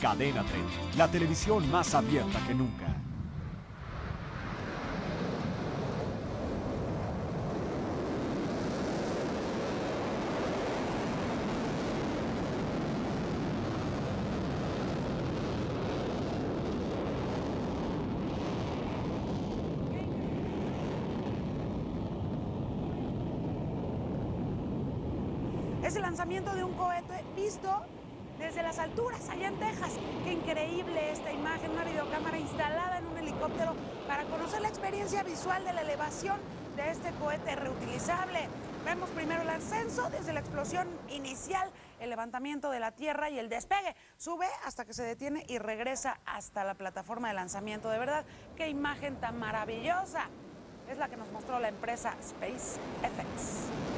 Cadena 30, la televisión más abierta que nunca. Es el lanzamiento de un cohete visto desde las alturas, allá en Texas. Qué increíble esta imagen, una videocámara instalada en un helicóptero para conocer la experiencia visual de la elevación de este cohete reutilizable. Vemos primero el ascenso desde la explosión inicial, el levantamiento de la Tierra y el despegue. Sube hasta que se detiene y regresa hasta la plataforma de lanzamiento. De verdad, qué imagen tan maravillosa. Es la que nos mostró la empresa SpaceX.